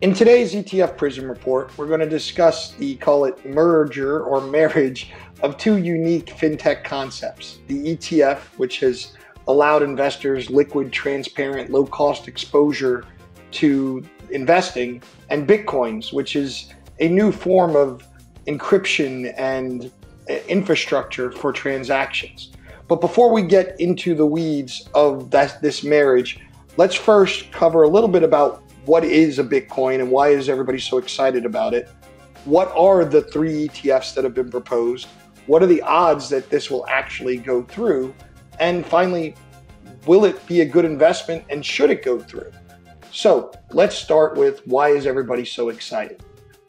In today's ETF Prism report, we're going to discuss the call it merger or marriage of two unique fintech concepts the ETF, which has allowed investors liquid, transparent, low cost exposure to investing, and Bitcoins, which is a new form of encryption and uh, infrastructure for transactions. But before we get into the weeds of that, this marriage, let's first cover a little bit about what is a Bitcoin and why is everybody so excited about it? What are the three ETFs that have been proposed? What are the odds that this will actually go through? And finally, will it be a good investment and should it go through? So let's start with why is everybody so excited?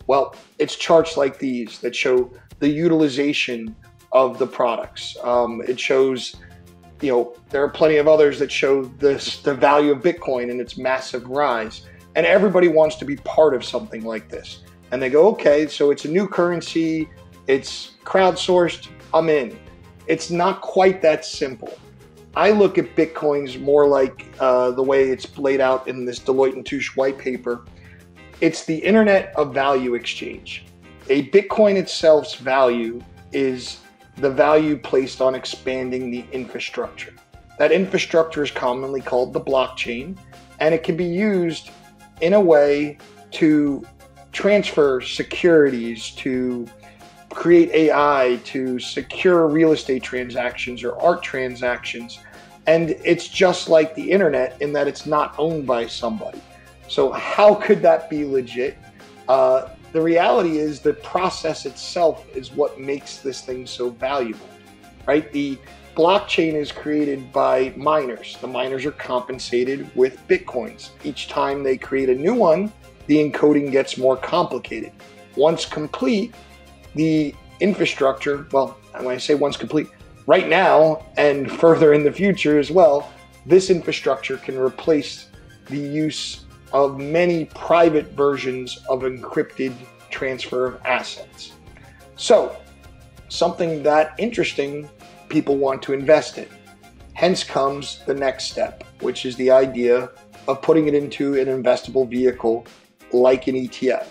Well, it's charts like these that show the utilization of the products. Um, it shows, you know, there are plenty of others that show this the value of Bitcoin and its massive rise. And everybody wants to be part of something like this. And they go, okay, so it's a new currency, it's crowdsourced, I'm in. It's not quite that simple. I look at Bitcoins more like uh, the way it's laid out in this Deloitte and Touche white paper. It's the Internet of Value Exchange. A Bitcoin itself's value is the value placed on expanding the infrastructure. That infrastructure is commonly called the blockchain, and it can be used in a way to transfer securities, to create AI, to secure real estate transactions or art transactions. And it's just like the internet in that it's not owned by somebody. So, how could that be legit? Uh, the reality is the process itself is what makes this thing so valuable, right? The blockchain is created by miners. The miners are compensated with bitcoins. Each time they create a new one, the encoding gets more complicated. Once complete, the infrastructure, well, when I say once complete, right now and further in the future as well, this infrastructure can replace the use of many private versions of encrypted transfer of assets. So, something that interesting people want to invest in. Hence comes the next step, which is the idea of putting it into an investable vehicle like an ETF.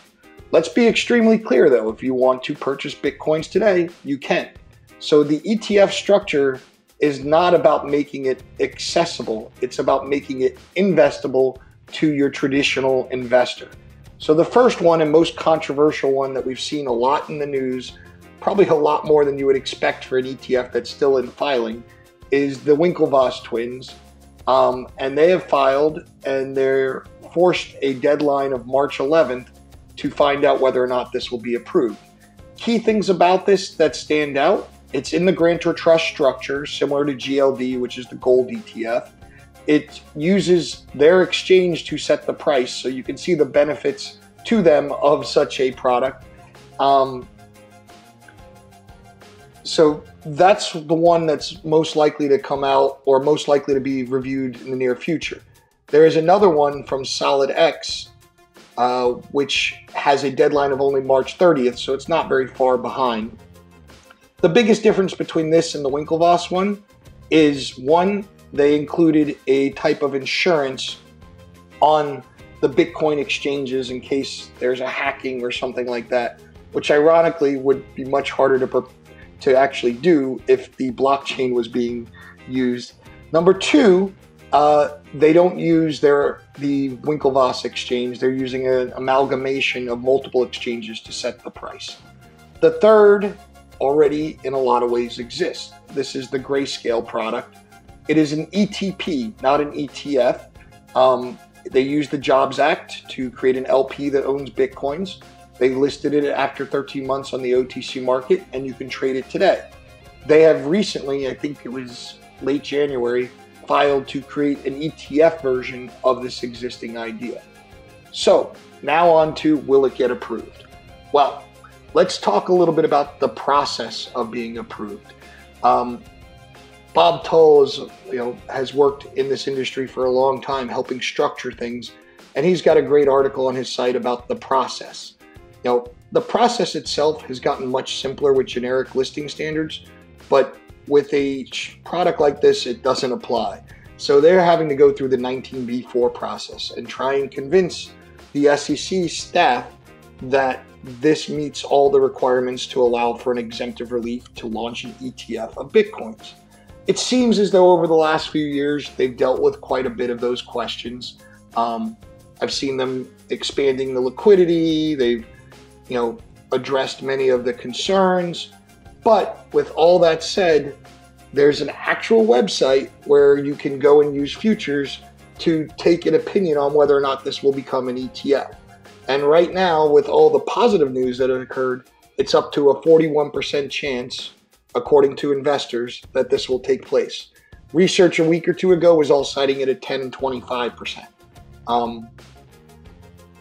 Let's be extremely clear though, if you want to purchase Bitcoins today, you can. So the ETF structure is not about making it accessible, it's about making it investable to your traditional investor. So the first one and most controversial one that we've seen a lot in the news probably a lot more than you would expect for an ETF that's still in filing, is the Winklevoss twins. Um, and they have filed and they're forced a deadline of March 11th to find out whether or not this will be approved. Key things about this that stand out it's in the grantor trust structure, similar to GLD, which is the gold ETF. It uses their exchange to set the price, so you can see the benefits to them of such a product. Um, so that's the one that's most likely to come out or most likely to be reviewed in the near future. There is another one from SolidX, uh, which has a deadline of only March 30th, so it's not very far behind. The biggest difference between this and the Winklevoss one is one, they included a type of insurance on the Bitcoin exchanges in case there's a hacking or something like that, which ironically would be much harder to to actually do if the blockchain was being used. Number two, uh, they don't use their the Winklevoss exchange. They're using an amalgamation of multiple exchanges to set the price. The third already in a lot of ways exists. This is the Grayscale product. It is an ETP, not an ETF. Um, they use the Jobs Act to create an LP that owns Bitcoins. They listed it after 13 months on the OTC market, and you can trade it today. They have recently, I think it was late January, filed to create an ETF version of this existing idea. So, now on to will it get approved? Well, let's talk a little bit about the process of being approved. Um, Bob Tull is, you know, has worked in this industry for a long time, helping structure things, and he's got a great article on his site about the process. You know, the process itself has gotten much simpler with generic listing standards, but with a product like this, it doesn't apply. So they're having to go through the 19B4 process and try and convince the SEC staff that this meets all the requirements to allow for an exemptive relief to launch an ETF of Bitcoins. It seems as though over the last few years they've dealt with quite a bit of those questions. Um, I've seen them expanding the liquidity. They've, you know, addressed many of the concerns. But with all that said, there's an actual website where you can go and use futures to take an opinion on whether or not this will become an ETF. And right now, with all the positive news that had occurred, it's up to a 41% chance, according to investors, that this will take place. Research a week or two ago was all citing it at 10 and 25%. Um,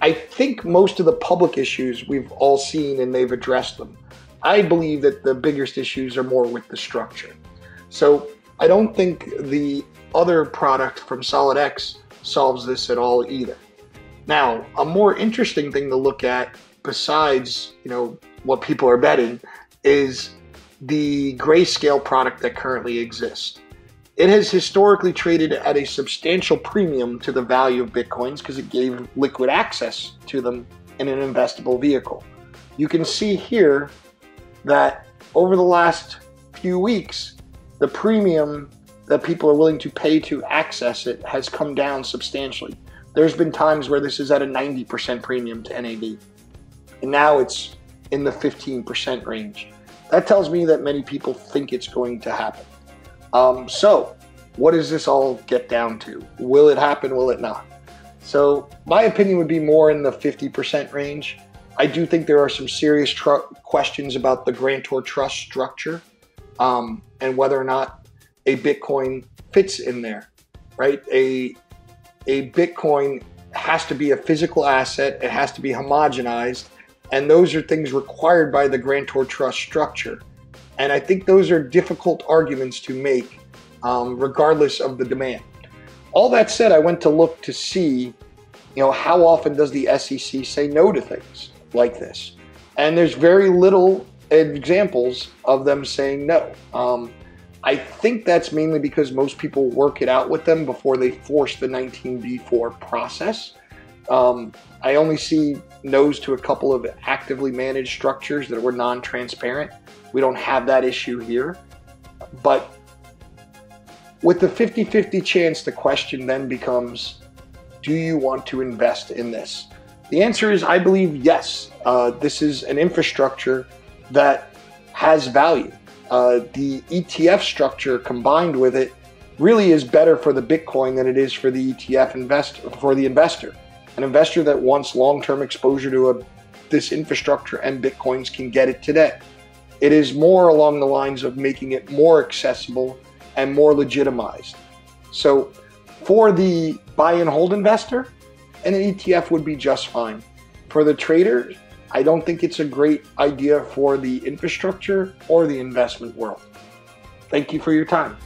I think most of the public issues we've all seen and they've addressed them. I believe that the biggest issues are more with the structure. So I don't think the other product from SolidX solves this at all either. Now, a more interesting thing to look at besides, you know, what people are betting is the grayscale product that currently exists. It has historically traded at a substantial premium to the value of Bitcoins because it gave liquid access to them in an investable vehicle. You can see here that over the last few weeks, the premium that people are willing to pay to access it has come down substantially. There's been times where this is at a 90% premium to NAV, and now it's in the 15% range. That tells me that many people think it's going to happen. Um, so, what does this all get down to? Will it happen? Will it not? So, my opinion would be more in the 50% range. I do think there are some serious tr- questions about the grantor trust structure um, and whether or not a Bitcoin fits in there, right? A, a Bitcoin has to be a physical asset, it has to be homogenized, and those are things required by the grantor trust structure. And I think those are difficult arguments to make, um, regardless of the demand. All that said, I went to look to see, you know, how often does the SEC say no to things like this? And there's very little examples of them saying no. Um, I think that's mainly because most people work it out with them before they force the 19b4 process. Um, I only see no's to a couple of actively managed structures that were non transparent. We don't have that issue here. But with the 50 50 chance, the question then becomes do you want to invest in this? The answer is I believe yes. Uh, this is an infrastructure that has value. Uh, the ETF structure combined with it really is better for the Bitcoin than it is for the ETF investor for the investor. An investor that wants long-term exposure to a, this infrastructure and Bitcoins can get it today. It is more along the lines of making it more accessible and more legitimized. So for the buy and hold investor, an ETF would be just fine. For the trader, I don't think it's a great idea for the infrastructure or the investment world. Thank you for your time.